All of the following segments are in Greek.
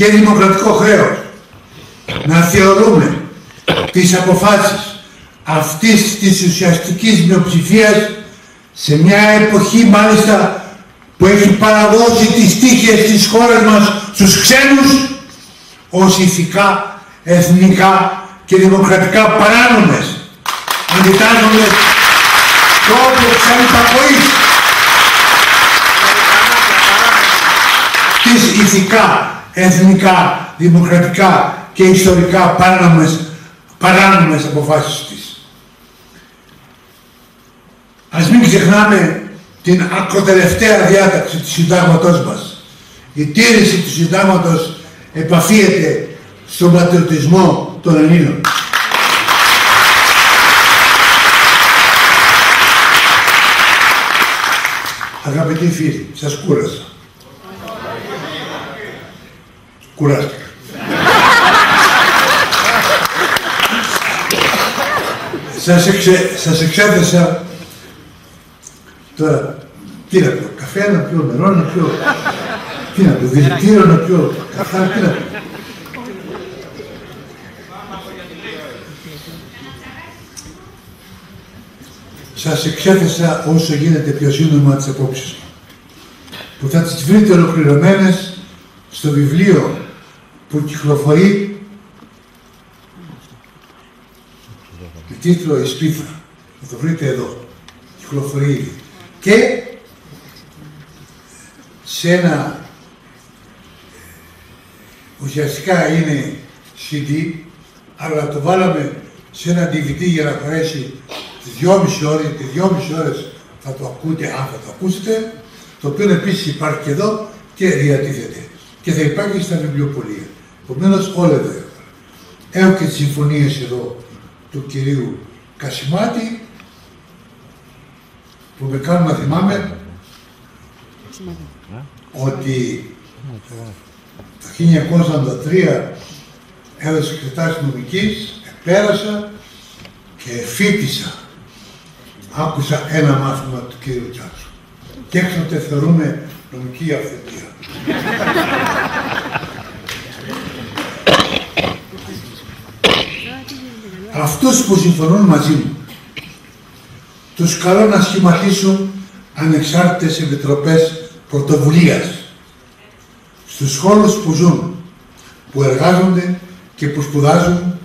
και δημοκρατικό χρέος. Να θεωρούμε τις αποφάσεις αυτής της ουσιαστικής μειοψηφίας σε μια εποχή μάλιστα που έχει παραδώσει τις τύχες της χώρας μας στους ξένους ως ηθικά, εθνικά και δημοκρατικά παράνομες. Αντιτάζοντας τρόπο σαν υπακοής τις ηθικά, εθνικά, δημοκρατικά και ιστορικά παράνομες, παράνομες αποφάσεις της. Ας μην ξεχνάμε την ακροτελευταία διάταξη του συντάγματός μας. Η τήρηση του συντάγματος επαφίεται στον πατριωτισμό των Ελλήνων. Αγαπητοί φίλοι, σας κούρασα. Κουράστηκα. σας, εξε, σας εξέθεσα τώρα τι να πιω, καφέ να πιω, νερό να πιω, τι να πιω, δηλητήριο να πιω, καφέ, τι να πιω. Σας εξέθεσα όσο γίνεται πιο σύντομα τις απόψεις μου, που θα τις βρείτε ολοκληρωμένες στο βιβλίο που κυκλοφορεί με τίτλο «Η Σπίθα». Θα το βρείτε εδώ. Κυκλοφορεί ήδη. Και σε ένα ουσιαστικά είναι CD, αλλά το βάλαμε σε ένα DVD για να χωρέσει τις δυόμιση ώρες, τις δυόμιση ώρες θα το ακούτε, αν θα το ακούσετε, το οποίο επίσης υπάρχει και εδώ και διατίθεται. Και θα υπάρχει στα βιβλιοπολία. Επομένως όλα εδώ. Έχω και τις συμφωνίες εδώ του κυρίου Κασιμάτη που με κάνουν να θυμάμαι ότι το 1943 έδωσε εξετάσεις νομικής, πέρασα και φίτησα. Άκουσα ένα μάθημα του κύριου Τσάτσου. Και έκτοτε θεωρούμε νομική αυθεντία. Αυτούς που συμφωνούν μαζί μου, τους καλώ να σχηματίσουν ανεξάρτητες επιτροπές πρωτοβουλίας στους χώρους που ζουν, που εργάζονται και που σπουδάζουν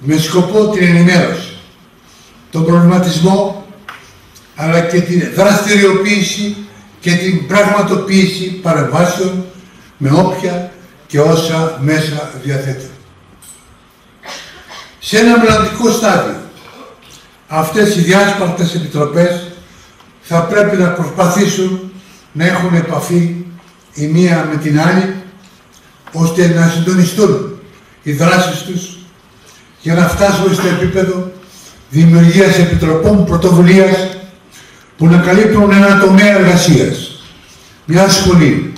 με σκοπό την ενημέρωση, τον προβληματισμό αλλά και την δραστηριοποίηση και την πραγματοποίηση παρεμβάσεων με όποια και όσα μέσα διαθέτουν. Σε ένα μελλοντικό στάδιο, αυτές οι διάσπαρτες επιτροπές θα πρέπει να προσπαθήσουν να έχουν επαφή η μία με την άλλη, ώστε να συντονιστούν οι δράσεις τους για να φτάσουμε στο επίπεδο δημιουργίας επιτροπών πρωτοβουλίας που να καλύπτουν ένα τομέα εργασίας, μια σχολή,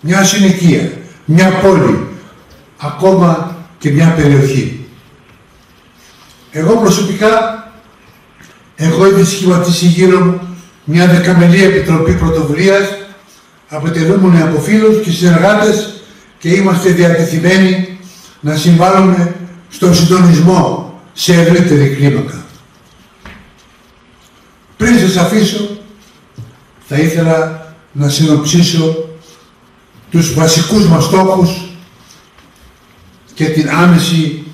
μια συνοικία, μια πόλη, ακόμα και μια περιοχή. Εγώ προσωπικά έχω ήδη σχηματίσει γύρω μου μια δεκαμελή επιτροπή πρωτοβουλίας αποτελούμενη από φίλους και συνεργάτες και είμαστε διατεθειμένοι να συμβάλλουμε στον συντονισμό σε ευρύτερη κλίμακα. Πριν σας αφήσω, θα ήθελα να συνοψίσω τους βασικούς μας στόχους και την άμεση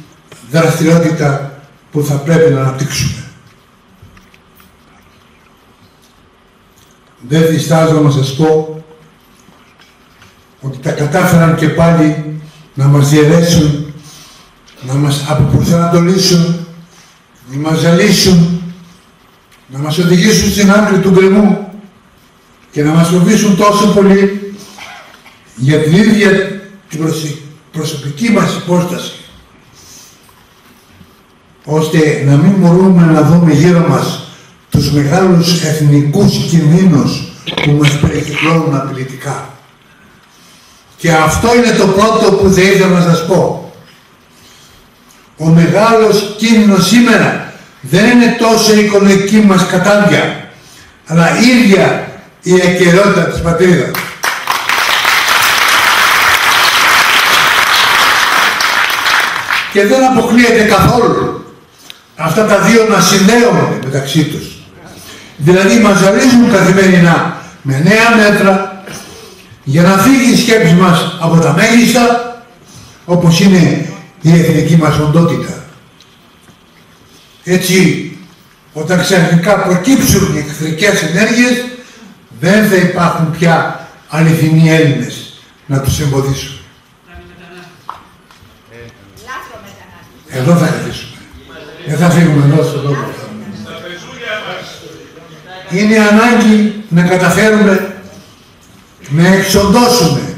δραστηριότητα που θα πρέπει να αναπτύξουμε. Δεν διστάζω να σας πω ότι τα κατάφεραν και πάλι να μας διαιρέσουν, να μας αποπροσανατολίσουν, να μας ζαλίσουν, να μας οδηγήσουν στην άκρη του γκρεμού και να μας φοβήσουν τόσο πολύ για την ίδια την προσωπική μας υπόσταση ώστε να μην μπορούμε να δούμε γύρω μας τους μεγάλους εθνικούς κινδύνους που μας περικυκλώνουν απειλητικά. Και αυτό είναι το πρώτο που θα ήθελα να σας πω. Ο μεγάλος κίνδυνος σήμερα δεν είναι τόσο η οικονομική μας κατάντια, αλλά ίδια η ακαιρεότητα της πατρίδας. Και δεν αποκλείεται καθόλου αυτά τα δύο να συνδέονται μεταξύ τους. Δηλαδή μας ζαλίζουν καθημερινά με νέα μέτρα για να φύγει η σκέψη μας από τα μέγιστα όπως είναι η εθνική μας οντότητα. Έτσι, όταν ξαφνικά προκύψουν οι εχθρικές ενέργειες, δεν θα υπάρχουν πια αληθινοί Έλληνες να τους εμποδίσουν. Εδώ θα καθίσουμε. Δεν θα φύγουμε εδώ στο τόπο. Είναι ανάγκη να καταφέρουμε να εξοντώσουμε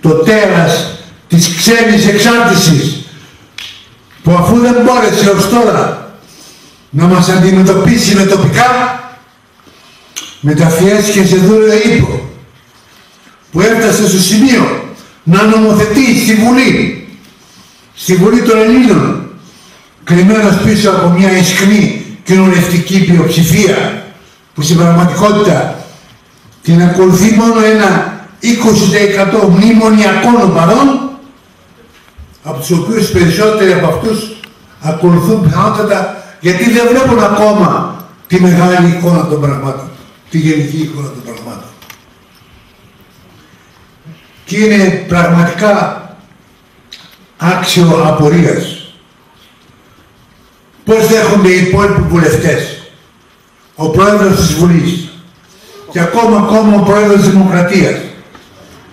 το τέρας της ξένης εξάρτησης που αφού δεν μπόρεσε ως τώρα να μας αντιμετωπίσει με τοπικά μεταφιέστηκε σε δούλο ύπο που έφτασε στο σημείο να νομοθετεί στη Βουλή στη Βουλή των Ελλήνων κρυμμένος πίσω από μια ισχνή κοινωνιστική πλειοψηφία που στην πραγματικότητα την ακολουθεί μόνο ένα 20% μνημονιακών οπαδών από τους οποίους περισσότεροι από αυτούς ακολουθούν πιθανότατα γιατί δεν βλέπουν ακόμα τη μεγάλη εικόνα των πραγμάτων, τη γενική εικόνα των πραγμάτων. Και είναι πραγματικά άξιο απορίας. Πώς δέχονται οι υπόλοιποι βουλευτές, ο πρόεδρος της Βουλής και ακόμα ακόμα ο πρόεδρος της Δημοκρατίας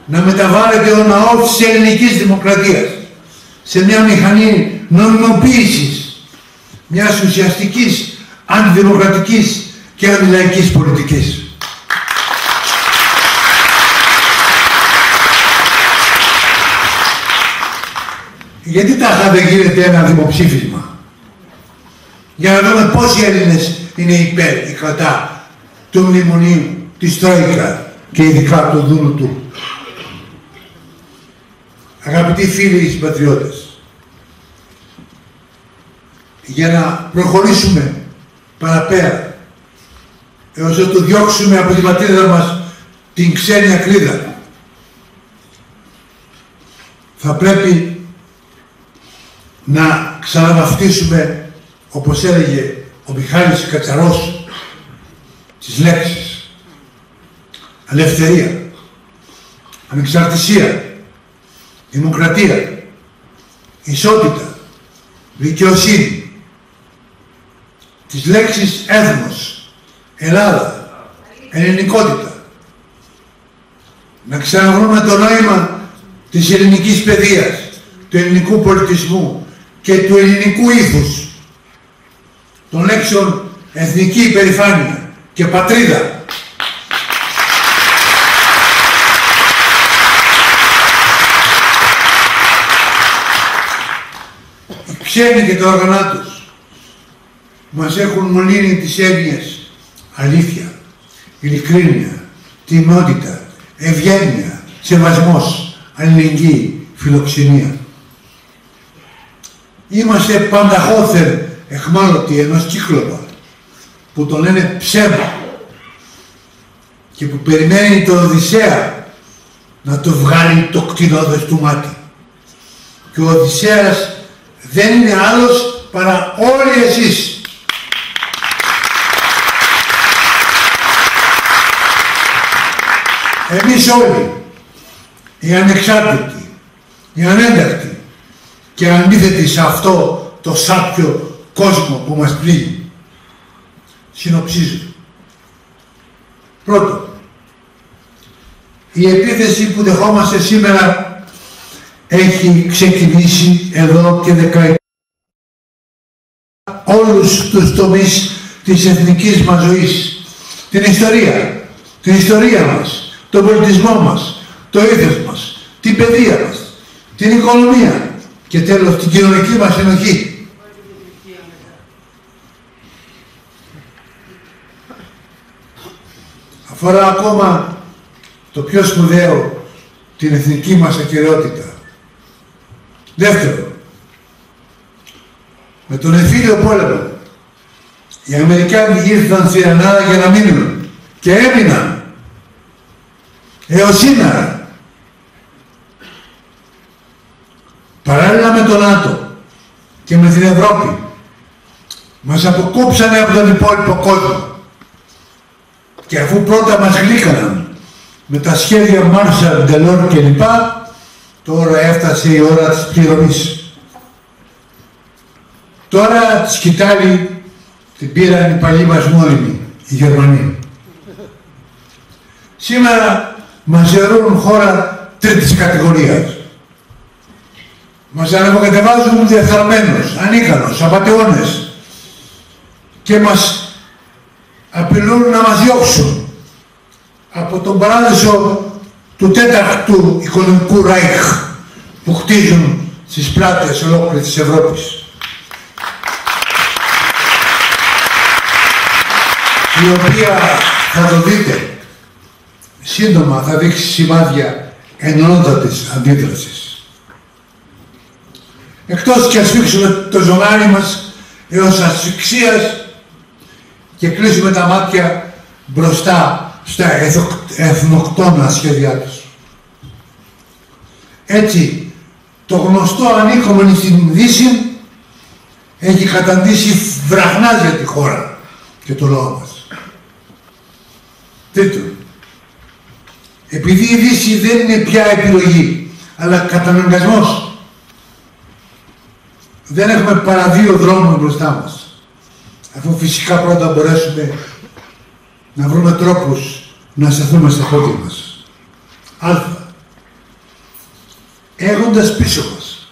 να μεταβάλλεται ο ναός της ελληνικής δημοκρατίας σε μια μηχανή νομιμοποίησης μιας ουσιαστικής αντιδημοκρατικής και αντιλαϊκής πολιτικής. Γιατί τα δεν γίνεται ένα δημοψήφισμα; Για να δούμε πόσοι Έλληνες είναι υπέρ ή κατά του μνημονίου, της Τρόικα και ειδικά του δούλου του. Αγαπητοί φίλοι συμπατριώτες, για να προχωρήσουμε παραπέρα έως να το διώξουμε από την πατρίδα μας την ξένη ακρίδα. Θα πρέπει να ξαναβαφτίσουμε, όπως έλεγε ο Μιχάλης Κατσαρός, τις λέξεις. Ελευθερία, ανεξαρτησία, δημοκρατία, ισότητα, δικαιοσύνη, τις λέξεις έθνος, Ελλάδα, ελληνικότητα. Να ξαναβρούμε το νόημα της ελληνικής παιδείας, του ελληνικού πολιτισμού και του ελληνικού ήθους, των λέξεων εθνική υπερηφάνεια και πατρίδα. Ξένοι και τα όργανα τους. Μας έχουν μολύνει τις έννοιες. Αλήθεια, ειλικρίνεια, τιμότητα, ευγένεια, σεβασμός, αλληλεγγύη, φιλοξενία. Είμαστε πανταχώθερ εχμάλωτοι ενός κύκλωμα που τον λένε ψέμα και που περιμένει τον Οδυσσέα να το βγάλει το κτηνόδες του μάτι. Και ο Οδυσσέας δεν είναι άλλος παρά όλοι εσείς. Εμείς όλοι, οι ανεξάρτητοι, οι ανέντακτοι και αντίθετοι σε αυτό το σάπιο κόσμο που μας πλήγει. Συνοψίζω. Πρώτον, η επίθεση που δεχόμαστε σήμερα έχει ξεκινήσει εδώ και δεκαετία όλους τους τομείς της εθνικής μας ζωής. Την ιστορία, την ιστορία μας, τον πολιτισμό μας, το ήθος μας, την παιδεία μας, την οικονομία και τέλος την κοινωνική μας ενοχή. Αφορά ακόμα το πιο σπουδαίο την εθνική μας ακυρεότητα. Δεύτερο, με τον εμφύλιο πόλεμο οι Αμερικάνοι ήρθαν στην Ελλάδα για να μείνουν και έμειναν έως σήμερα. Παράλληλα με τον ΝΑΤΟ και με την Ευρώπη. Μας αποκόψανε από τον υπόλοιπο κόσμο. Και αφού πρώτα μας γλύκαναν με τα σχέδια Μάρσαλ, Ντελόρ κλπ, τώρα έφτασε η ώρα της πληρωμής. Τώρα της σκητάλη την πήραν οι παλιοί μας μόνιμοι, οι Γερμανοί. Σήμερα μας ζερούν χώρα τρίτης κατηγορίας. Μας ανεβοκατεβάζουν διεφθαρμένους, ανίκανους, απαταιώνες και μας απειλούν να μας διώξουν από τον παράδεισο του τέταρτου οικονομικού ράιχ που χτίζουν στις πλάτες ολόκληρης της Ευρώπης. η οποία θα το δείτε σύντομα θα δείξει σημάδια ενότητας αντίδρασης. Εκτός και ασφίξουμε το ζωνάρι μας έως ασφυξίας και κλείσουμε τα μάτια μπροστά στα εθνοκτόνα σχέδιά τους. Έτσι, το γνωστό ανήκομενη στην Δύση έχει καταντήσει βραχνά για τη χώρα και το λόγο μας. Τρίτον, επειδή η Δύση δεν είναι πια επιλογή, αλλά καταναγκασμός, δεν έχουμε παρά δύο δρόμους μπροστά μας. Αφού φυσικά πρώτα μπορέσουμε να βρούμε τρόπους να σταθούμε στα πόδια μας. Α. Έχοντας πίσω μας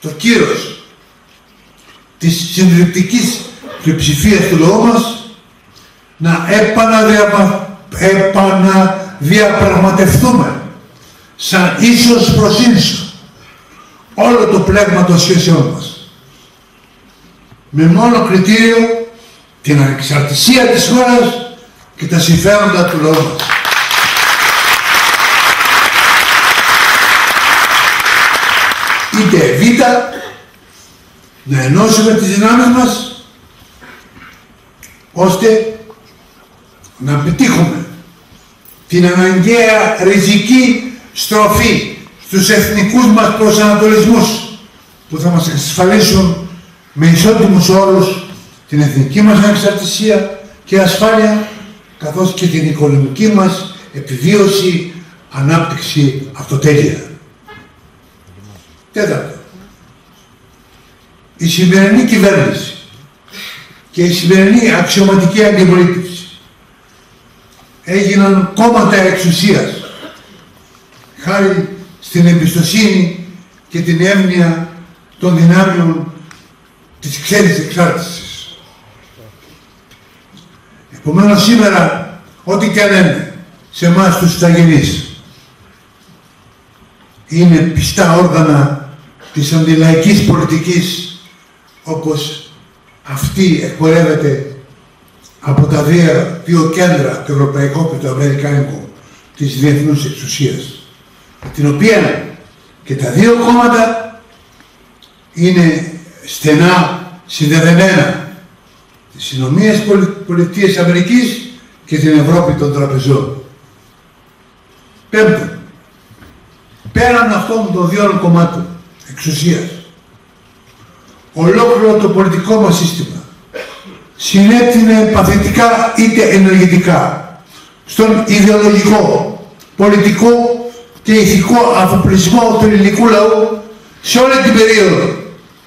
το κύρος της συντριπτικής πλειοψηφίας του λαού μας να επαναδιαπα επαναδιαπραγματευτούμε σαν ίσως προς ίσο όλο το πλέγμα των σχέσεών μας. Με μόνο κριτήριο την ανεξαρτησία της χώρας και τα συμφέροντα του λαού μας. Είτε β, να ενώσουμε τις δυνάμεις μας, ώστε να πετύχουμε την αναγκαία ριζική στροφή στους εθνικούς μας προσανατολισμούς που θα μας εξασφαλίσουν με ισότιμους όρους την εθνική μας ανεξαρτησία και ασφάλεια καθώς και την οικονομική μας επιβίωση, ανάπτυξη, αυτοτέλεια. Τέταρτο. Η σημερινή κυβέρνηση και η σημερινή αξιωματική αντιπολίτευση έγιναν κόμματα εξουσίας χάρη στην εμπιστοσύνη και την έμνοια των δυνάμεων της ξένης εξάρτησης. Επομένως σήμερα, ό,τι και αν είναι σε εμάς τους Ιταγενείς, είναι πιστά όργανα της αντιλαϊκής πολιτικής όπως αυτή εκπορεύεται από τα δύο, δύο κέντρα, το ευρωπαϊκό και το αμερικάνικο, της διεθνούς εξουσίας, την οποία και τα δύο κόμματα είναι στενά συνδεδεμένα τις Ηνωμίες Πολιτείες Αμερικής και την Ευρώπη των τραπεζών. Πέμπτον, πέραν αυτών των δύο κομμάτων εξουσίας, ολόκληρο το πολιτικό μας σύστημα συνέτεινε παθητικά είτε ενεργητικά στον ιδεολογικό, πολιτικό και ηθικό αφοπλισμό του ελληνικού λαού σε όλη την περίοδο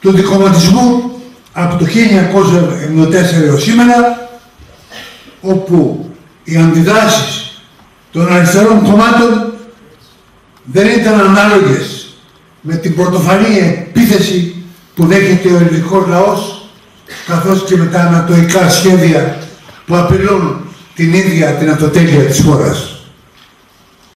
του δικοματισμού από το 1974 έως σήμερα όπου οι αντιδράσεις των αριστερών κομμάτων δεν ήταν ανάλογες με την πρωτοφανή επίθεση που δέχεται ο ελληνικός λαός καθώς και με τα ανατοϊκά σχέδια που απειλούν την ίδια την αυτοτέλεια της χώρας.